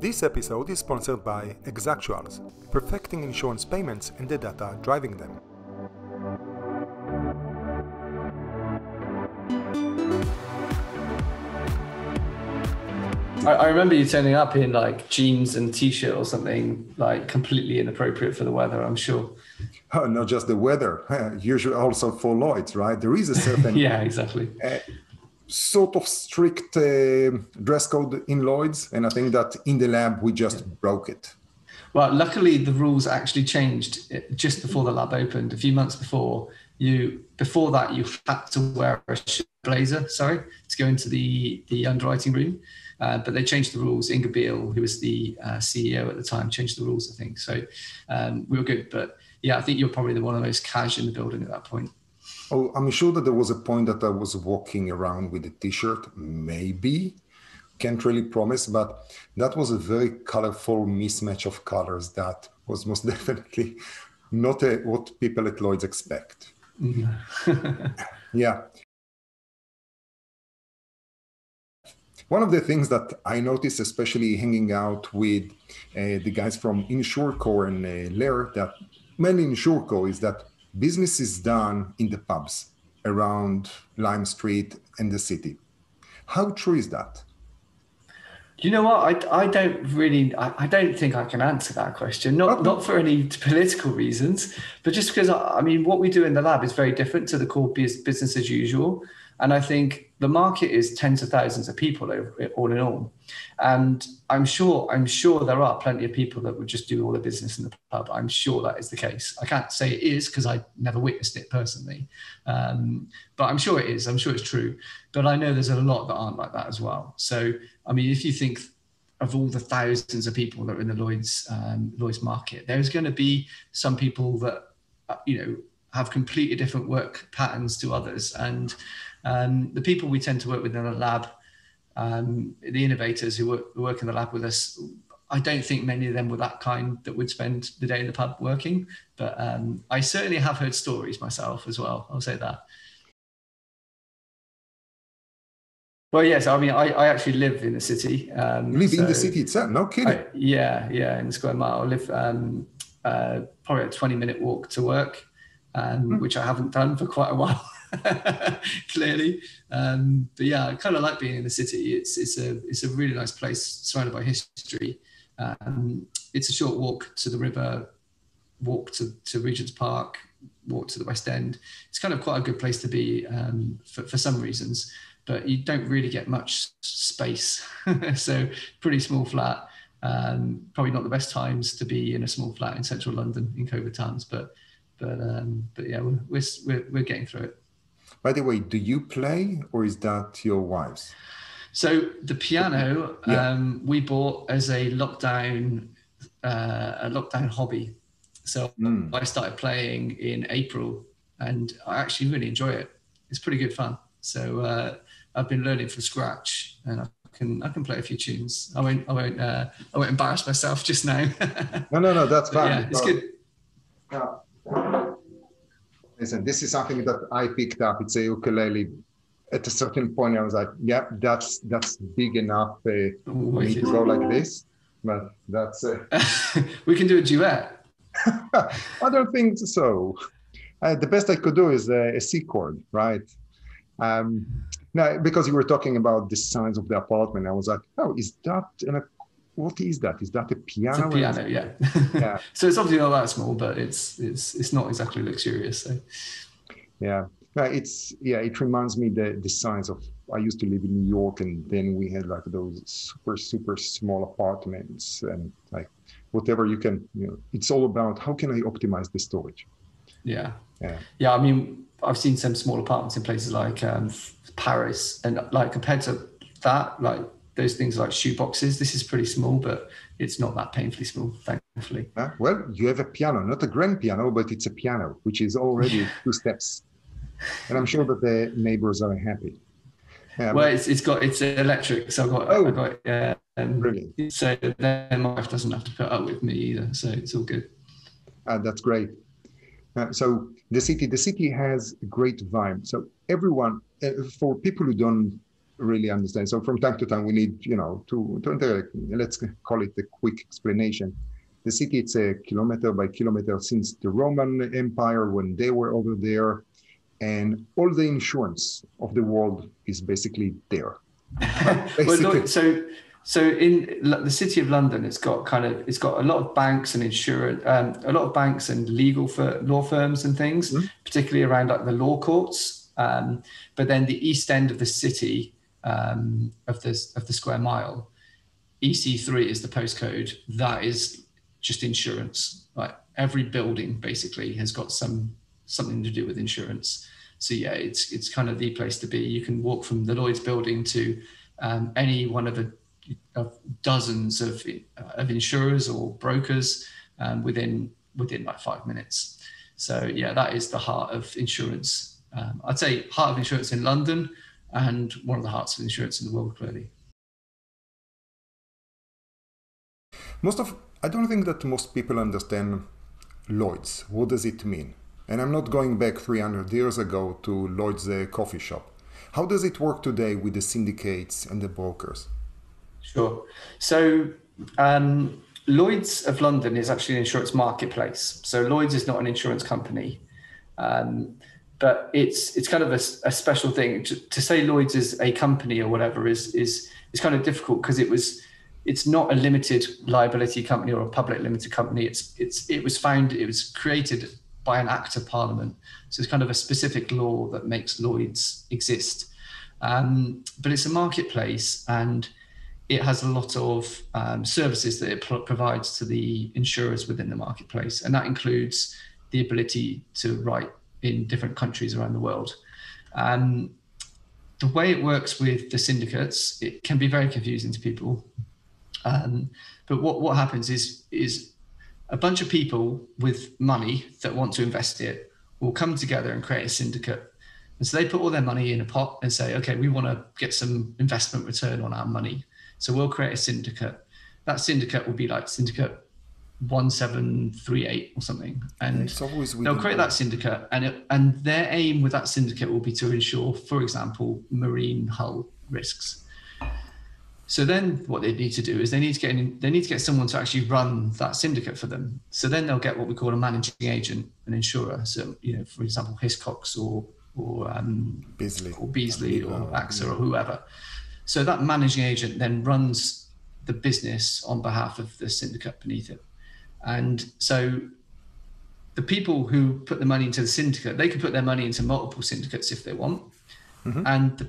This episode is sponsored by Exactuals, perfecting insurance payments and the data driving them. I, I remember you turning up in like jeans and t-shirt or something like completely inappropriate for the weather. I'm sure. Oh, not just the weather. Usually also for Lloyd's, right? There is a certain yeah, exactly. Uh, sort of strict uh, dress code in Lloyd's, and I think that in the lab we just yeah. broke it. Well, luckily the rules actually changed just before the lab opened. A few months before, you before that you had to wear a blazer, sorry, to go into the the underwriting room. Uh, but they changed the rules. Inga Beale, who was the uh, CEO at the time, changed the rules, I think. So um, we were good. But yeah, I think you're probably the one of the most cash in the building at that point. Oh, I'm sure that there was a point that I was walking around with a t-shirt, maybe. Can't really promise, but that was a very colorful mismatch of colors that was most definitely not a, what people at Lloyd's expect. Mm-hmm. yeah. One of the things that I noticed, especially hanging out with uh, the guys from InsureCo and uh, Lair, that mainly InsureCo, is that business is done in the pubs around Lime Street and the city. How true is that? You know what? I, I don't really I, I don't think I can answer that question. Not okay. not for any political reasons, but just because I, I mean what we do in the lab is very different to the core business as usual. And I think the market is tens of thousands of people all in all. And I'm sure, I'm sure there are plenty of people that would just do all the business in the pub. I'm sure that is the case. I can't say it is because I never witnessed it personally. Um, but I'm sure it is. I'm sure it's true. But I know there's a lot that aren't like that as well. So, I mean, if you think of all the thousands of people that are in the Lloyd's um, Lloyd's market, there's going to be some people that uh, you know have completely different work patterns to others, and um, the people we tend to work with in the lab, um, the innovators who work, who work in the lab with us, I don't think many of them were that kind that would spend the day in the pub working. But um, I certainly have heard stories myself as well. I'll say that. Well, yes. I mean, I, I actually live in the city. Um, live so in the city itself? No kidding. I, yeah, yeah, in the square mile. I live um, uh, probably a 20 minute walk to work, um, mm. which I haven't done for quite a while. clearly. Um, but yeah, I kind of like being in the city. It's it's a it's a really nice place surrounded by history. Um, it's a short walk to the river, walk to, to Regent's Park, walk to the West End. It's kind of quite a good place to be um, for, for some reasons, but you don't really get much space. so pretty small flat. Um, probably not the best times to be in a small flat in central London in COVID times, but but um, but yeah, we're, we're we're getting through it. By the way, do you play or is that your wife's? So the piano yeah. um, we bought as a lockdown uh, a lockdown hobby. So mm. I started playing in April, and I actually really enjoy it. It's pretty good fun. So uh, I've been learning from scratch, and I can I can play a few tunes. I won't I won't uh, I won't embarrass myself just now. no, no, no, that's fine. yeah, it's good. Yeah listen, this is something that I picked up. It's a ukulele. At a certain point, I was like, yeah, that's that's big enough uh, for me to go like this. But that's uh... we can do a duet. I don't think so. Uh, the best I could do is uh, a C chord, right? Um, now, because you were talking about the size of the apartment, I was like, oh, is that an what is that? Is that a piano? It's a piano, yeah. yeah. so it's obviously not that small, but it's it's it's not exactly luxurious. So. Yeah, it's yeah. It reminds me the the size of. I used to live in New York, and then we had like those super super small apartments, and like whatever you can. You know, it's all about how can I optimize the storage. Yeah. Yeah. Yeah. I mean, I've seen some small apartments in places like um, Paris, and like compared to that, like those things like shoe boxes. This is pretty small, but it's not that painfully small, thankfully. Uh, well, you have a piano, not a grand piano, but it's a piano, which is already two steps. And I'm sure that the neighbors are happy. Yeah, well, but... it's, it's got it's electric, so I've got oh, I've got yeah. Um, brilliant. So then my wife doesn't have to put up with me either, so it's all good. Uh, that's great. Uh, so the city, the city has a great vibe. So everyone, uh, for people who don't really understand, so from time to time we need, you know, to to. Let's call it a quick explanation. The city, it's a kilometer by kilometer since the Roman Empire when they were over there, and all the insurance of the world is basically there. basically. well, look, so so in the city of London, it's got kind of it's got a lot of banks and insurance, um, a lot of banks and legal for law firms and things, mm-hmm. particularly around like the law courts. Um, but then the east end of the city um, of this of the square mile, EC3 is the postcode. That is just insurance. Like every building basically has got some something to do with insurance. So yeah, it's it's kind of the place to be. You can walk from the Lloyd's building to um, any one of the of dozens of, uh, of insurers or brokers um, within within like five minutes. So yeah, that is the heart of insurance. Um, I'd say heart of insurance in London and one of the hearts of insurance in the world, clearly. Most of I don't think that most people understand Lloyd's. What does it mean? And I'm not going back 300 years ago to Lloyd's uh, coffee shop. How does it work today with the syndicates and the brokers? Sure. So um, Lloyd's of London is actually an insurance marketplace. So Lloyd's is not an insurance company, um, but it's it's kind of a, a special thing. To, to, say Lloyd's is a company or whatever is is is kind of difficult because it was it's not a limited liability company or a public limited company. It's it's it was found it was created by an act of parliament. So it's kind of a specific law that makes Lloyd's exist. Um, but it's a marketplace and it has a lot of um, services that it pro- provides to the insurers within the marketplace, and that includes the ability to write in different countries around the world. Um, the way it works with the syndicates, it can be very confusing to people. Um, but what, what happens is is a bunch of people with money that want to invest it will come together and create a syndicate. And so they put all their money in a pot and say, okay, we want to get some investment return on our money. So we'll create a syndicate. That syndicate will be like syndicate 1738 or something. And they'll create that syndicate. And, it, and their aim with that syndicate will be to ensure, for example, marine hull risks. So then what they need to do is they need to get in, they need to get someone to actually run that syndicate for them. So then they'll get what we call a managing agent, an insurer. So you know, for example, Hiscox or or um, Beazley or Beazley or AXA yeah. or whoever. So that managing agent then runs the business on behalf of the syndicate beneath it. And so the people who put the money into the syndicate, they can put their money into multiple syndicates if they want. Mm-hmm. And the,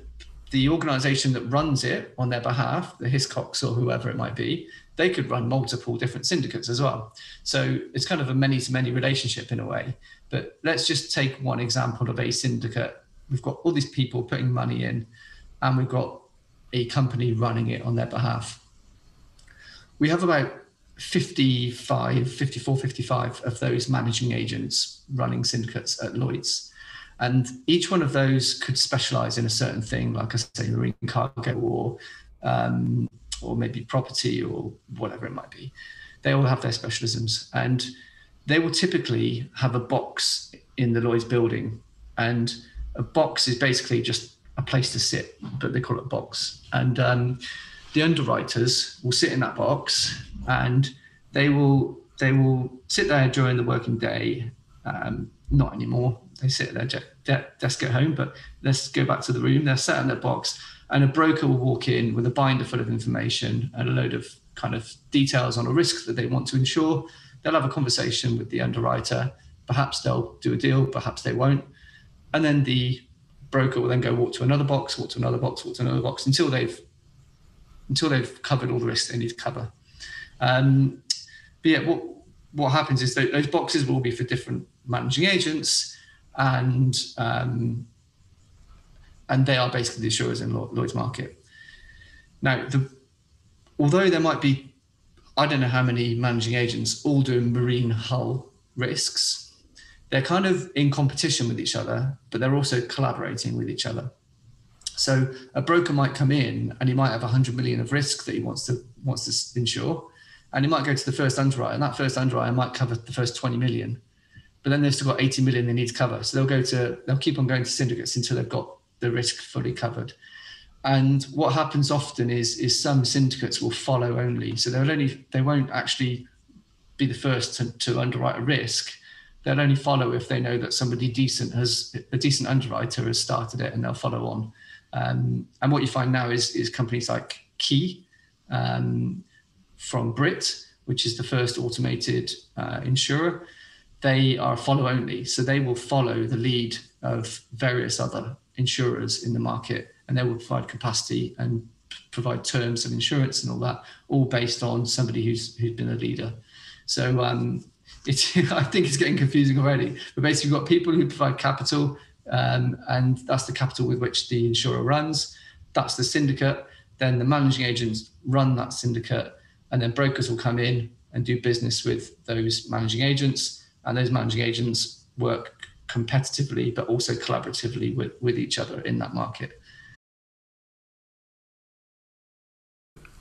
the organization that runs it on their behalf, the Hiscox or whoever it might be, they could run multiple different syndicates as well. So it's kind of a many to many relationship in a way. But let's just take one example of a syndicate. We've got all these people putting money in, and we've got a company running it on their behalf. We have about 55, 54, 55 of those managing agents running syndicates at Lloyd's. And each one of those could specialize in a certain thing, like I say, marine cargo or um, or maybe property or whatever it might be. They all have their specialisms. And they will typically have a box in the Lloyd's building. And a box is basically just a place to sit, but they call it a box. And um, the underwriters will sit in that box, and they will they will sit there during the working day. Um, not anymore. They sit at their de- de- desk at home, but let's go back to the room. They're sat in their box, and a broker will walk in with a binder full of information and a load of kind of details on a risk that they want to insure. They'll have a conversation with the underwriter. Perhaps they'll do a deal, perhaps they won't. And then the broker will then go walk to another box, walk to another box, walk to another box until they've until they've covered all the risks they need to cover. Um, but yeah, what what happens is those boxes will be for different managing agents, and um, and they are basically the insurers in Lloyd's market. Now, the, although there might be, I don't know how many managing agents all doing marine hull risks, they're kind of in competition with each other, but they're also collaborating with each other. So a broker might come in and he might have 100 million of risk that he wants to wants to insure, and he might go to the first underwriter, and that first underwriter might cover the first 20 million. but then they've still got 80 million they need to cover. So they'll go to they'll keep on going to syndicates until they've got the risk fully covered. And what happens often is is some syndicates will follow only. So they'll only they won't actually be the first to, to underwrite a risk. They'll only follow if they know that somebody decent has a decent underwriter has started it and they'll follow on. Um, and what you find now is is companies like Ki um, from Brit, which is the first automated uh, insurer. They are follow only, so they will follow the lead of various other insurers in the market and they will provide capacity and provide terms of insurance and all that, all based on somebody who's who's been a leader. So um, it's I think it's getting confusing already. But basically, you've got people who provide capital, um, and that's the capital with which the insurer runs. That's the syndicate. Then the managing agents run that syndicate, and then brokers will come in and do business with those managing agents, and those managing agents work competitively but also collaboratively with, with each other in that market.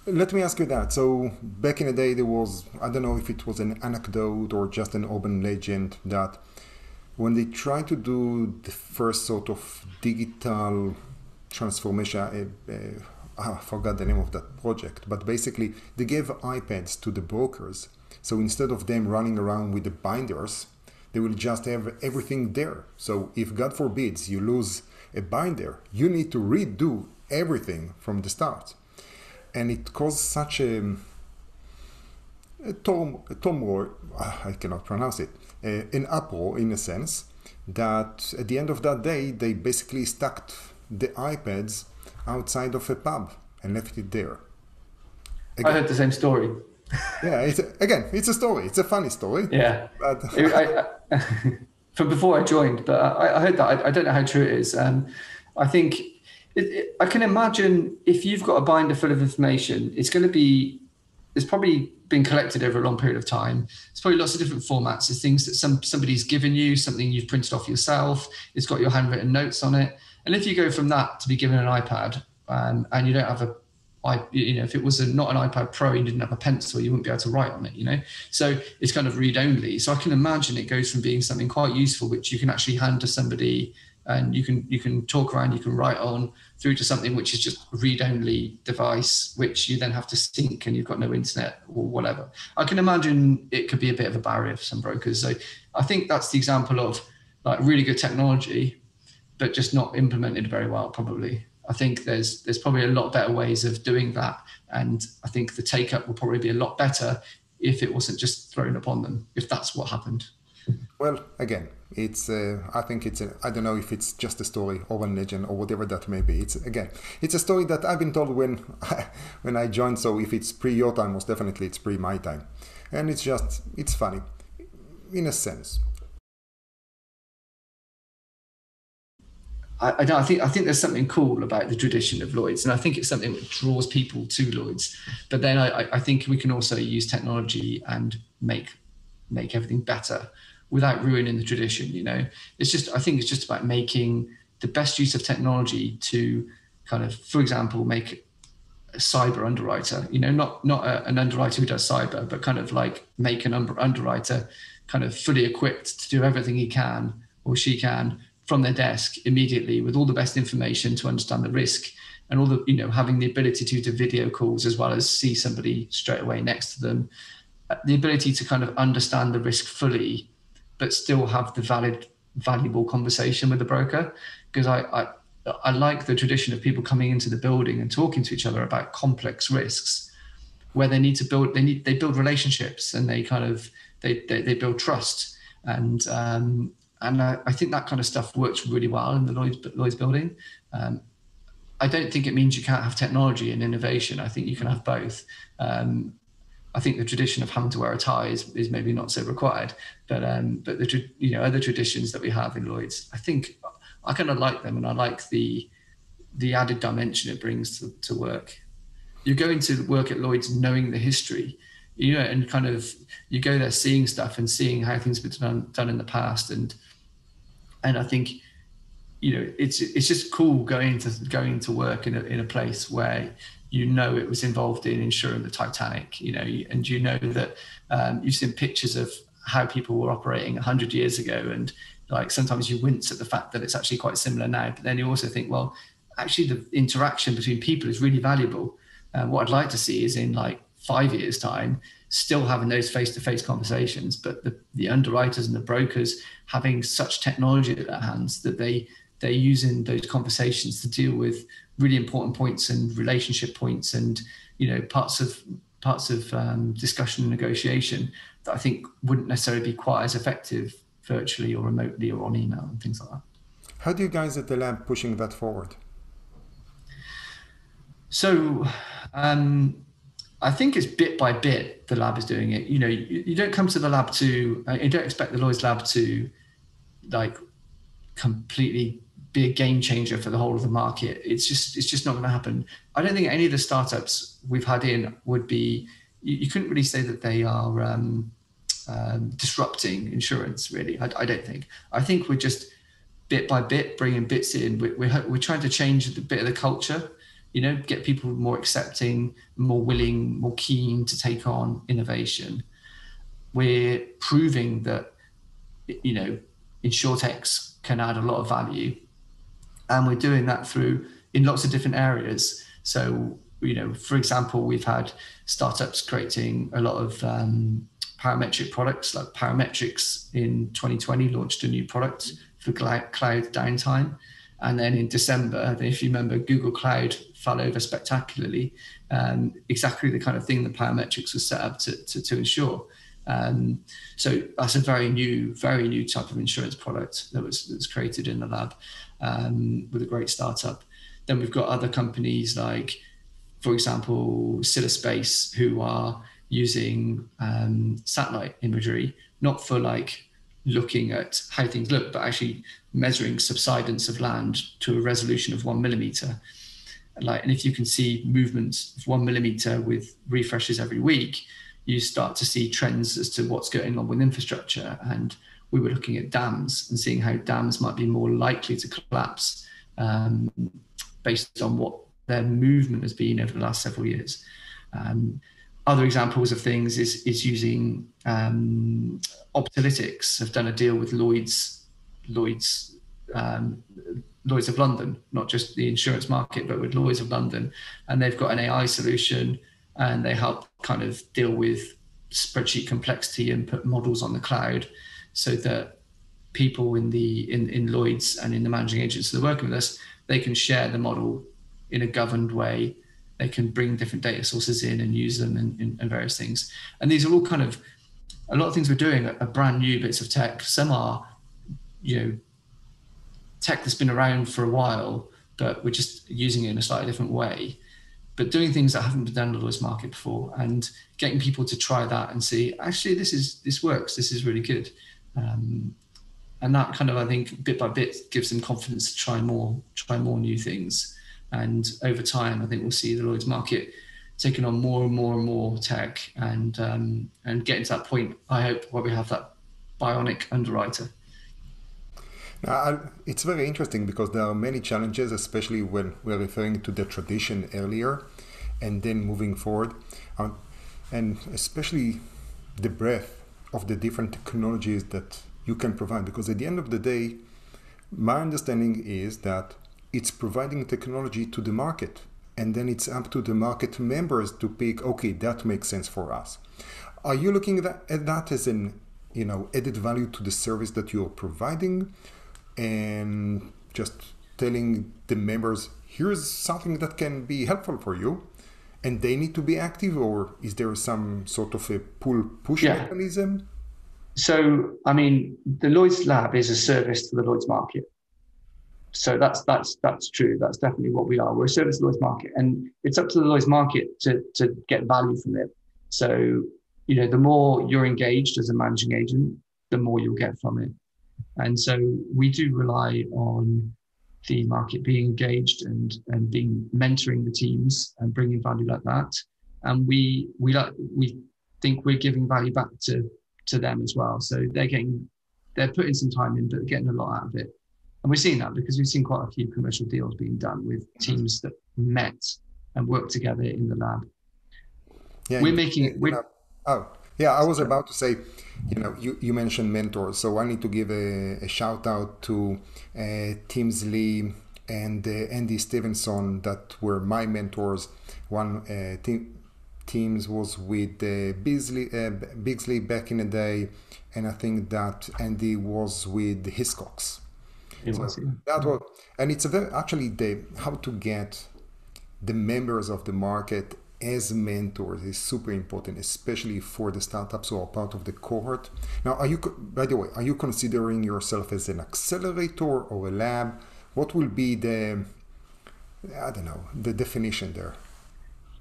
Let me ask you that. So back in the day, there was I don't know if it was an anecdote or just an urban legend that when they tried to do the first sort of digital transformation, uh, uh, I forgot the name of that project, but basically they gave iPads to the brokers. So instead of them running around with the binders, they will just have everything there. So if God forbids you lose a binder, you need to redo everything from the start and it caused such a, a tom, a tom ah, I cannot pronounce it, uh, an uproar in a sense that at the end of that day they basically stacked the iPads outside of a pub and left it there. Again, I heard the same story. yeah, it's, again, it's a story. It's a funny story. Yeah. But I, I, from before I joined, but I, I heard that. I, I, don't know how true it is. Um, I think it, it, I can imagine if you've got a binder full of information, it's going to be it's probably been collected over a long period of time. It's probably lots of different formats. It's things that some somebody's given you, something you've printed off yourself. It's got your handwritten notes on it. And if you go from that to be given an iPad um, and you don't have a I, you know, if it was a, not an iPad Pro and you didn't have a pencil, you wouldn't be able to write on it, you know. So it's kind of read only. So I can imagine it goes from being something quite useful, which you can actually hand to somebody and you can you can talk around, you can write on, through to something which is just read-only device, which you then have to sync and you've got no internet or whatever. I can imagine it could be a bit of a barrier for some brokers. So I think that's the example of like really good technology, but just not implemented very well, probably. I think there's there's probably a lot better ways of doing that, and I think the take up will probably be a lot better if it wasn't just thrown upon them. If that's what happened. Well, again, it's uh, I think it's a, I don't know if it's just a story or a legend or whatever that may be. It's again, it's a story that I've been told when I, when I joined. So if it's pre your time, most definitely it's pre my time, and it's just it's funny, in a sense. I, don't I, think I think there's something cool about the tradition of Lloyd's, and I think it's something that draws people to Lloyd's. But then I, I think we can also use technology and make make everything better without ruining the tradition. You know, it's just I think it's just about making the best use of technology to kind of, for example, make a cyber underwriter. You know, not not a, an underwriter who does cyber, but kind of like make an underwriter kind of fully equipped to do everything he can or she can from their desk immediately with all the best information to understand the risk and all the you know having the ability to do video calls as well as see somebody straight away next to them uh, the ability to kind of understand the risk fully but still have the valid, valuable conversation with the broker. Because I, I, I like the tradition of people coming into the building and talking to each other about complex risks, where they need to build, they need, they build relationships and they kind of, they, they, they build trust. And, um, and I, I, think that kind of stuff works really well in the Lloyd's, Lloyd's building. Um, I don't think it means you can't have technology and innovation. I think you can have both. Um, I think the tradition of having to wear a tie is, is maybe not so required, but um, but the you know other traditions that we have in Lloyd's, I think I kind of like them, and I like the the added dimension it brings to, to work. You go into work at Lloyd's knowing the history, you know, and kind of you go there seeing stuff and seeing how things have been done, done in the past, and and I think you know it's it's just cool going to going to work in a in a place where you know it was involved in insuring the Titanic, you know, and you know that um, you've seen pictures of how people were operating 100 years ago and like sometimes you wince at the fact that it's actually quite similar now but then you also think well actually the interaction between people is really valuable. Uh, what i'd like to see is in like five years time still having those face-to-face conversations but the, the underwriters and the brokers having such technology at their hands that they they're using those conversations to deal with really important points and relationship points and you know parts of parts of um, discussion and negotiation that I think wouldn't necessarily be quite as effective virtually or remotely or on email and things like that. How do you guys at the lab pushing that forward? So, um, I think it's bit by bit the lab is doing it. You know, you, you don't come to the lab to, uh, you don't expect the Lloyd's lab to like completely be a game changer for the whole of the market. It's just it's just not going to happen. I don't think any of the startups we've had in would be. You, you couldn't really say that they are um, um, disrupting insurance. Really, I, I, don't think. I think we're just bit by bit bringing bits in. We're, we're, we're trying to change a bit of the culture. You know, get people more accepting, more willing, more keen to take on innovation. We're proving that you know insurtechs can add a lot of value and we're doing that through in lots of different areas. So, you know, for example, we've had startups creating a lot of um, parametric products, like Parametrix in 2020 launched a new product for cloud downtime. And then in December, if you remember, Google Cloud fell over spectacularly. Um, exactly the kind of thing that Parametrix was set up to, to, to ensure. Um, so that's a very new, very new type of insurance product that was, that was created in the lab um, with a great startup. Then we've got other companies like, for example, Space, who are using um, satellite imagery, not for like looking at how things look, but actually measuring subsidence of land to a resolution of one millimeter. Like, and if you can see movements of one millimeter with refreshes every week, you start to see trends as to what's going on with infrastructure and we were looking at dams and seeing how dams might be more likely to collapse um, based on what their movement has been over the last several years. Um, other examples of things is, is using um, Optalitix have done a deal with Lloyd's, Lloyd's, um, Lloyd's of London, not just the insurance market, but with Lloyd's of London. And they've got an AI solution and they help kind of deal with spreadsheet complexity and put models on the cloud so that people in the in, in Lloyd's and in the managing agents that are working with us, they can share the model in a governed way. They can bring different data sources in and use them and, various things. And these are all kind of a lot of things we're doing are, brand new bits of tech. Some are, you know, tech that's been around for a while, but we're just using it in a slightly different way. But doing things that haven't been done in the Lloyd's market before and getting people to try that and see, actually, this is this works. This is really good. Um, and that kind of, I think, bit by bit gives them confidence to try more, try more new things. And over time, I think we'll see the Lloyd's market taking on more and more and more tech and um, and getting to that point. I hope where we have that bionic underwriter. Now, it's very interesting because there are many challenges, especially when we're referring to the tradition earlier and then moving forward, um, and especially the breadth of the different technologies that you can provide. Because at the end of the day, my understanding is that it's providing technology to the market and then it's up to the market members to pick okay that makes sense for us are you looking at that, at that as an you know added value to the service that you're providing and just telling the members here's something that can be helpful for you and they need to be active or is there some sort of a pull push yeah. mechanism? So i mean the lloyd's lab is a service to the lloyd's market. So that's that's that's true. That's definitely what we are. We're a service to the lloyd's market and it's up to the lloyd's market to to get value from it. So you know the more you're engaged as a managing agent the more you'll get from it and so we do rely on the market being engaged and and being mentoring the teams and bringing value like that. And we we like we think we're giving value back to to them as well. So they're getting they're putting some time in but getting a lot out of it. And we're seeing that because we've seen quite a few commercial deals being done with teams that met and worked together in the lab. Yeah we're making it we're, oh Yeah, I was about to say, you know, you, you mentioned mentors, so I need to give a, a shout out to uh, Lee and uh, Andy Stevenson that were my mentors. One uh, team, Teams was with uh, Beazley, uh, Bigsley back in the day, and I think that Andy was with Hiscox. So. That was, and it's a very actually the how to get the members of the market as mentors is super important, especially for the startups who are part of the cohort. Now, are you, by the way, are you considering yourself as an accelerator or a lab? What will be the, I don't know, the definition there?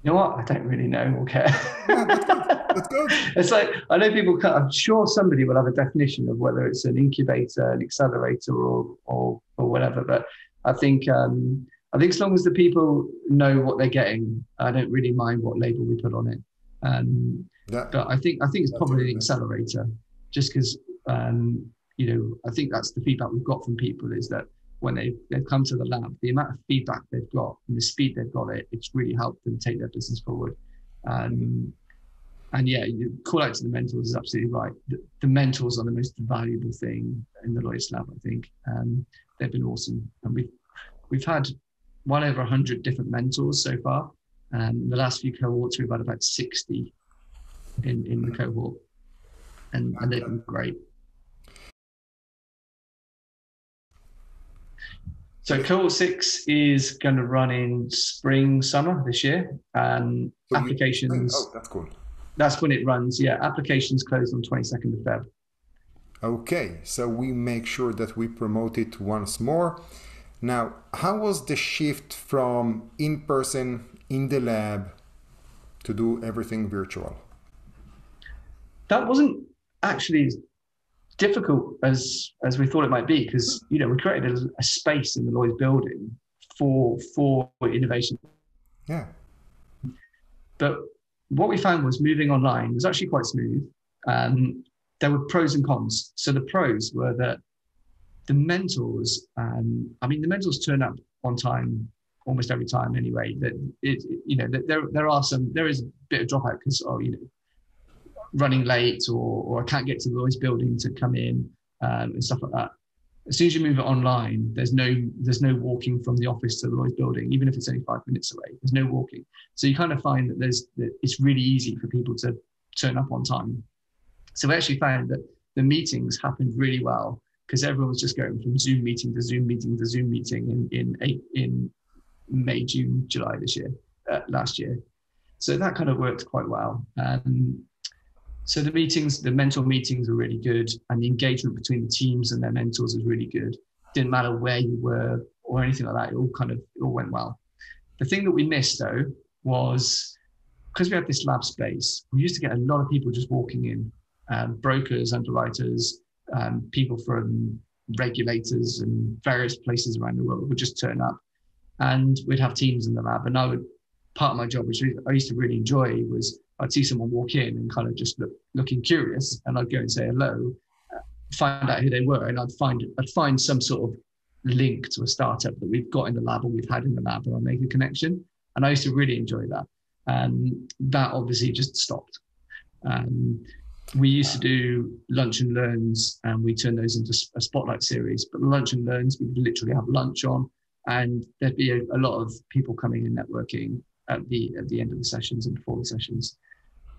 You know what? I don't really know or care. Yeah, that's good. That's good. it's like I know people. I'm sure somebody will have a definition of whether it's an incubator, an accelerator, or or or whatever. But I think um, I think as long as the people know what they're getting, I don't really mind what label we put on it. Um, that, but I think I think it's probably an accelerator, just because um, you know I think that's the feedback we've got from people is that when they they've come to the lab, the amount of feedback they've got and the speed they've got it, it's really helped them take their business forward. Um, and yeah, you call out to the mentors is absolutely right. The, the, mentors are the most valuable thing in the Lloyd's lab. I think um, they've been awesome, and we've we've had well over 100 different mentors so far. Um, the last few cohorts, we've had about 60 in, in the cohort, and, and they've been great. So cohort six is going to run in spring, summer this year. Um, so applications. Oh, that's cool. That's when it runs. Yeah, applications closed on 22nd of Feb. Okay, so we make sure that we promote it once more. Now, how was the shift from in person in the lab to do everything virtual? That wasn't actually as difficult as as we thought it might be because you know we created a, a space in the Lloyd's building for for innovation. Yeah. But what we found was moving online was actually quite smooth. Um, there were pros and cons. So the pros were that the mentors, um, I mean, the mentors turn up on time almost every time anyway. That it, you know, that there there are some there is a bit of dropout because oh, you know, running late or or I can't get to the Lloyd's building to come in um, and stuff like that. As soon as you move it online, there's no there's no walking from the office to the Lloyd's building, even if it's only five minutes away. There's no walking, so you kind of find that there's that it's really easy for people to turn up on time. So we actually found that the meetings happened really well because everyone was just going from Zoom meeting to Zoom meeting to Zoom meeting in in in May, June, July this year, uh, last year. So that kind of worked quite well. Um, so the meetings, the mentor meetings were really good, and the engagement between the teams and their mentors was really good. Didn't matter where you were or anything like that; it all kind of it all went well. The thing that we missed though was because we had this lab space, we used to get a lot of people just walking in, um, brokers, underwriters, um, people from regulators and various places around the world would just turn up and we'd have teams in the lab. And I would, part of my job, which I used to really enjoy, was I'd see someone walk in and kind of just look, looking curious and I'd go and say hello, find out who they were. And I'd find, I'd find some sort of link to a startup that we've got in the lab or we've had in the lab and I'll make a connection. And I used to really enjoy that. And that obviously just stopped. Um, we used to do lunch and learns and we turned those into a spotlight series. But lunch and learns we would literally have lunch on and there'd be a, a, lot of people coming and networking at the at the end of the sessions and before the sessions.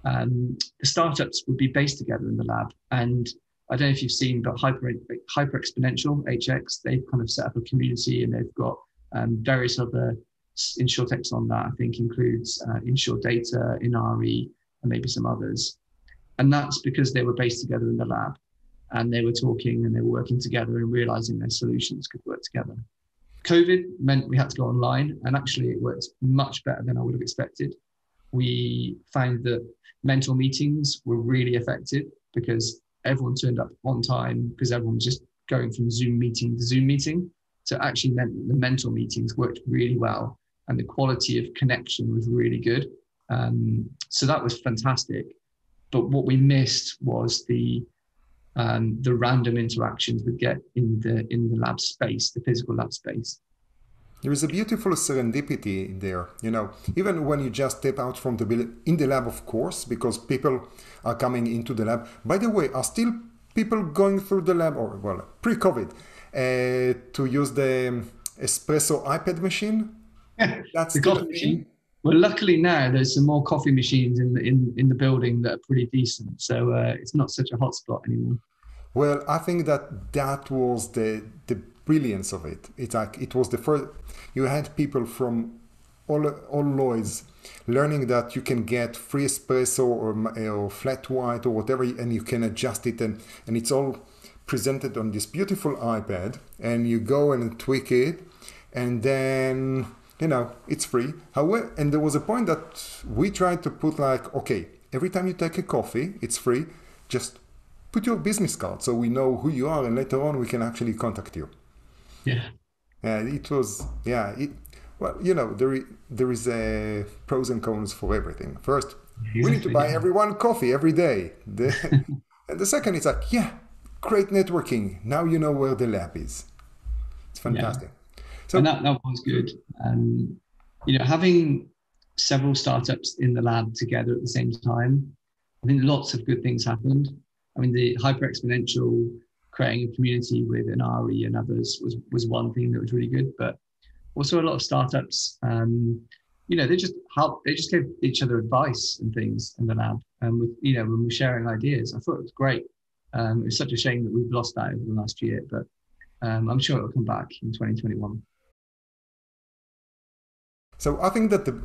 Um, the startups would be based together in the lab and i don't know if you've seen but hyper hyper exponential hx they've kind of set up a community and they've got um, various other insurtechs on that i think includes uh, Insurdata inari and maybe some others and that's because they were based together in the lab and they were talking and they were working together and realizing their solutions could work together. COVID meant we had to go online, and actually, it worked much better than I would have expected. We found that mental meetings were really effective because everyone turned up on time because everyone was just going from Zoom meeting to Zoom meeting. So, it actually, meant the mental meetings worked really well, and the quality of connection was really good. Um, so, that was fantastic. But what we missed was the um, the random interactions we get in the in the lab space, the physical lab space. there is a beautiful serendipity there. You know, even when you just step out from the in the lab, of course, because people are coming into the lab. By the way, are still people going through the lab, or well, pre-COVID, uh, to use the um, espresso iPad machine? Yeah, that's the coffee machine. Well, luckily now there's some more coffee machines in the in, in the building that are pretty decent, so uh, it's not such a hot spot anymore. Well, I think that that was the the brilliance of it. It's like it was the first. You had people from all all Lloyd's learning that you can get free espresso or, or flat white or whatever, and you can adjust it, and and it's all presented on this beautiful iPad, and you go and tweak it, and then you know it's free. However, and there was a point that we tried to put like, okay, every time you take a coffee, it's free. Just put your business card so we know who you are, and later on we can actually contact you. Yeah. And it was yeah. It, well, you know there is, there is a pros and cons for everything. First, exactly, we need to buy everyone coffee every day. The, and the second, it's like yeah, great networking. Now you know where the lab is. It's fantastic. Yeah. So and that, that was good. Um, you know, having several startups in the lab together at the same time, I think lots of good things happened. I mean, the hyper exponential creating a community with Inari and others was was one thing that was really good. But also a lot of startups, um, you know, they just help. They just gave each other advice and things in the lab, and with you know when we're sharing ideas, I thought it was great. Um, it was such a shame that we've lost that over the last year, but um, I'm sure it'll come back in 2021. So I think that the,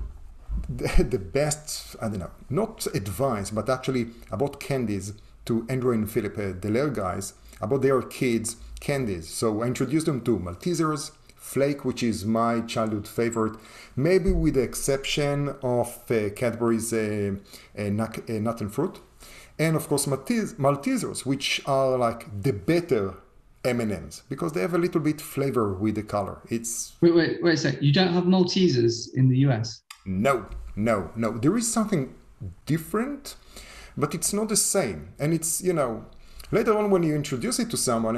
the, best, I don't know, not advice, but actually about candies to Andrew and Philip uh, Dallaire guys about their kids' candies. So I introduced them to Maltesers, Flake, which is my childhood favorite, maybe with the exception of uh, Cadbury's uh, uh, nut, uh, nut and fruit, and of course Maltesers, which are like the better M&Ms because they have a little bit flavor with the color. It's wait, wait, wait a sec. You don't have Maltesers in the US? No, no, no. There is something different, but it's not the same. And it's you know later on when you introduce it to someone,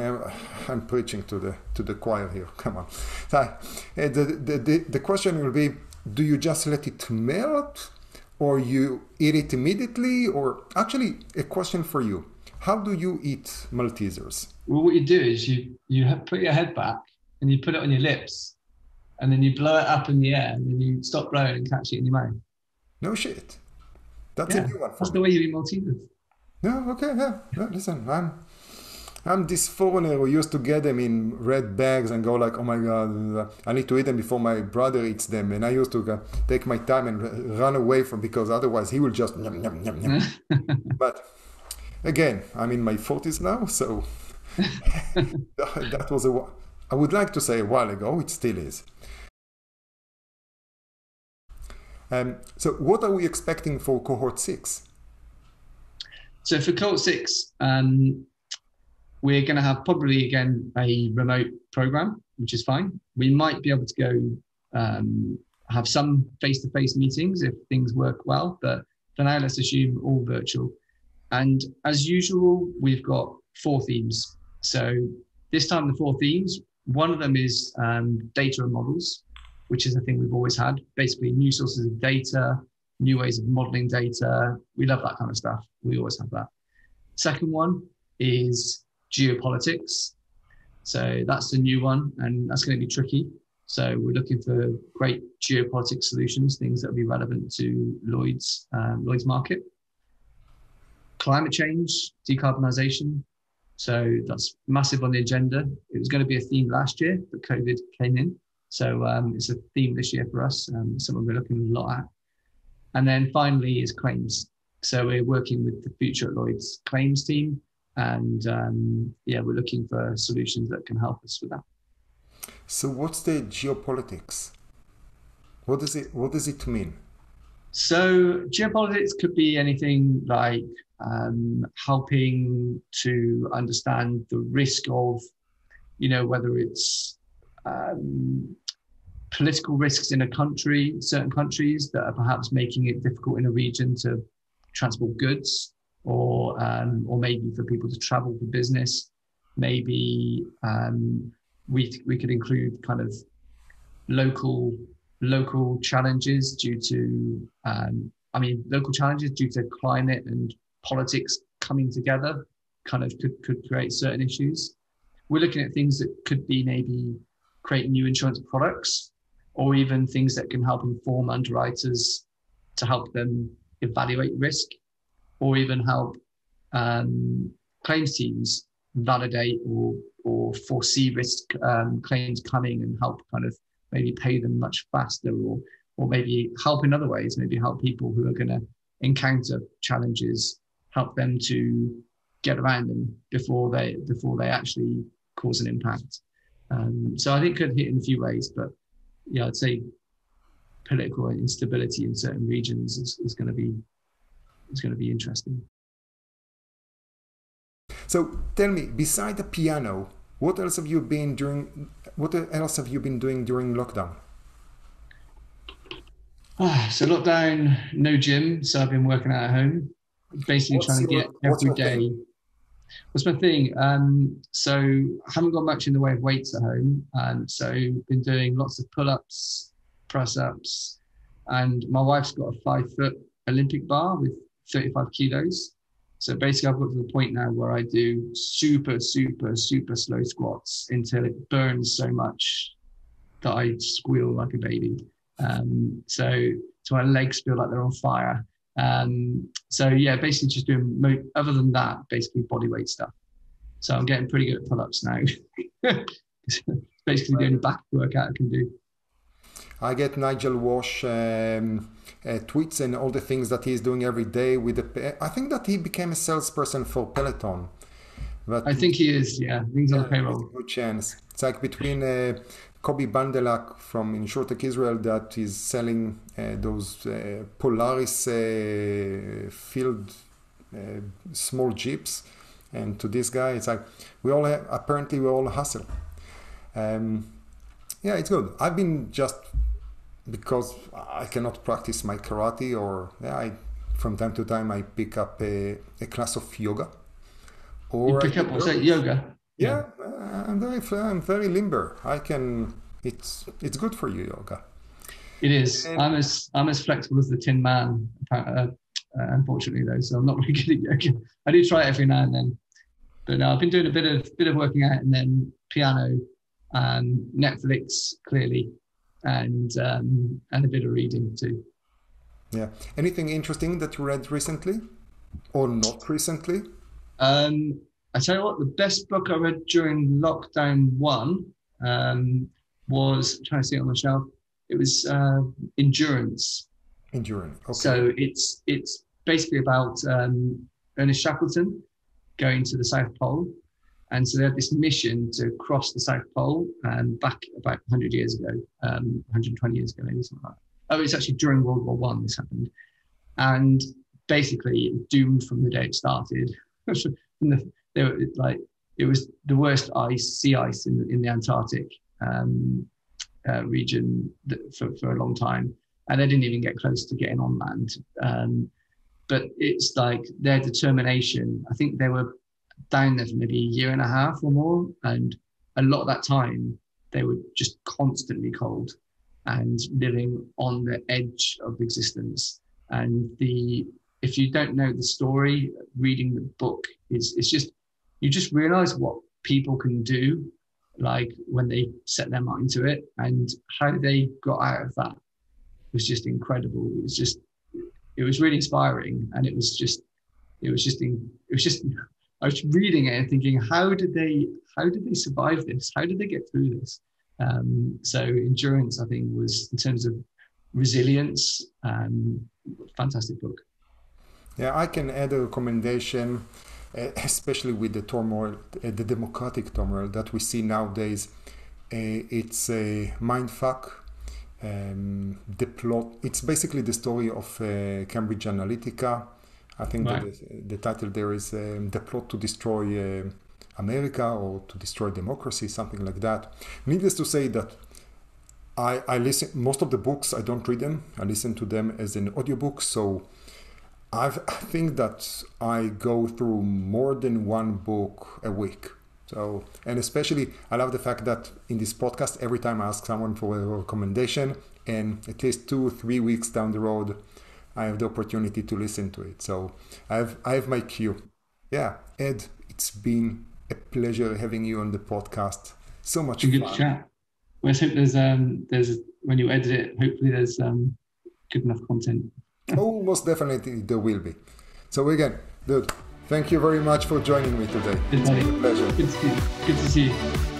I'm preaching to the to the choir here. Come on, uh, the, the, the, the question will be: Do you just let it melt, or you eat it immediately, or actually a question for you? How do you eat Maltesers? Well, what you do is you you put your head back and you put it on your lips, and then you blow it up in the air, and then you stop blowing and catch it in your mouth. No shit. That's yeah, a new one. that's me. the way you eat Maltesers. No, okay, yeah. No, listen, I'm I'm this foreigner who used to get them in red bags and go like, oh my god, I need to eat them before my brother eats them, and I used to uh, take my time and run away from because otherwise he will just yum, yum, yum. but again, I'm in my 40s now, so that was a. I would like to say a while ago. It still is. Um, so, what are we expecting for cohort six? So, for cohort six, um, we're going to have probably again a remote program, which is fine. We might be able to go um, have some face-to-face meetings if things work well, but for now, let's assume all virtual. And as usual, we've got four themes. So this time, the four themes. One of them is um, data and models, which is a thing we've always had. Basically, new sources of data, new ways of modeling data. We love that kind of stuff. We always have that. Second one is geopolitics. So that's the new one, and that's going to be tricky. So we're looking for great geopolitics solutions, things that will be relevant to Lloyd's um, Lloyd's market. Climate change, decarbonisation. So that's massive on the agenda. It was going to be a theme last year, but COVID came in. So um, it's a theme this year for us, um, something we're looking a lot at. And then finally is claims. So we're working with the Future at Lloyd's claims team and um, yeah, we're looking for solutions that can help us with that. So, what's the geopolitics? What does it What does it mean? So, geopolitics could be anything like um, helping to understand the risk of, you know, whether it's um, political risks in a country, certain countries that are perhaps making it difficult in a region to transport goods or um, or maybe for people to travel for business. Maybe um, we we could include kind of local local challenges due to um, I mean local challenges due to climate and politics coming together kind of could, could create certain issues. We're looking at things that could be maybe create new insurance products or even things that can help inform underwriters to help them evaluate risk or even help um, claims teams validate or, or foresee risk um, claims coming and help kind of maybe pay them much faster or, or maybe help in other ways, maybe help people who are going to encounter challenges, help them to get around them before they before they actually cause an impact. Um, so I think could hit in a few ways, but yeah, I'd say political instability in certain regions is, is going to be is going to be interesting. So tell me, beside the piano, what else have you been doing? What else have you been doing during lockdown? Ah, so lockdown, no gym, so I've been working out at home. Basically, what's trying to get every day. Thing? What's my thing? Um, so I haven't got much in the way of weights at home, and so been doing lots of pull-ups, press-ups, and my wife's got a five-foot Olympic bar with 35 kilos. So basically, I've got to the point now where I do super, super, super slow squats until it burns so much that I squeal like a baby. Um, so, so my legs feel like they're on fire. Um, so yeah, basically just doing. Mo- other than that, basically body weight stuff. So I'm getting pretty good at pull-ups now. basically doing the back workout I can do. I get Nigel Walsh um, uh, tweets and all the things that he's doing every day. With the, I think that he became a salesperson for Peloton. But I think he is. Yeah, he's yeah, on payroll. Good chance. It's like between uh, Kobi Bendelak from InsurTech Israel that is selling uh, those uh, Polaris uh, field uh, small jeeps, and to this guy, it's like we all have, apparently we all hustle. Um, yeah, it's good. I've been just because I cannot practice my karate, or yeah, I from time to time I pick up a, a class of yoga. Or you pick up what's that yoga? Yeah, yeah. Uh, I'm very I'm very limber. I can. It's it's good for you yoga. It is. And, I'm as I'm as flexible as the Tin Man. Uh, uh, unfortunately, though, so I'm not really good at yoga. I do try it every now and then, but no, I've been doing a bit of bit of working out and then piano and Netflix clearly and um, and a bit of reading too. Yeah. Anything interesting that you read recently, or not recently? Um, I tell you what, the best book I read during lockdown one um, was I'm trying to see it on the shelf. It was uh, Endurance. Endurance. Okay. So it's it's basically about um, Ernest Shackleton going to the South Pole and so they had this mission to cross the South Pole um, back about 100 years ago, um, 120 years ago, maybe something like that. Oh, it's actually during World War One this happened. And basically doomed from the day it started. the, they were, like, it was the worst ice, sea ice in, in the Antarctic um, uh, region for, for a long time. And they didn't even get close to getting on land. Um, but it's like their determination. I think they were down there for maybe a year and a half or more. And a lot of that time, they were just constantly cold and living on the edge of existence. And the if you don't know the story, reading the book is it's just you just realize what people can do, like when they set their mind to it, and how they got out of that was just incredible. It was just it was really inspiring, and it was just it was just in, it was just I was reading it and thinking, how did they how did they survive this? How did they get through this? Um, so endurance, I think, was in terms of resilience, um, fantastic book. Yeah, I can add a recommendation, especially with the turmoil, uh, the democratic turmoil that we see nowadays. Uh, it's a mindfuck. Um, the plot. It's basically the story of uh, Cambridge Analytica I think right. the, the, title there is um, The Plot to Destroy America or to Destroy Democracy, something like that. Needless to say that I, I listen, most of the books, I don't read them. I listen to them as an audiobook. So I've, I think that I go through more than one book a week. So, and especially, I love the fact that in this podcast, every time I ask someone for a recommendation, and at least two, or three weeks down the road, I have the opportunity to listen to it. So, I have I have my queue. Yeah, Ed, it's been a pleasure having you on the podcast. So much good fun. chat. Let's hope there's um there's when you edit it, hopefully there's um good enough content. Oh, most definitely there will be. So again, dude, thank you very much for joining me today. Good, it's been a pleasure. Good to see you. Good to see you.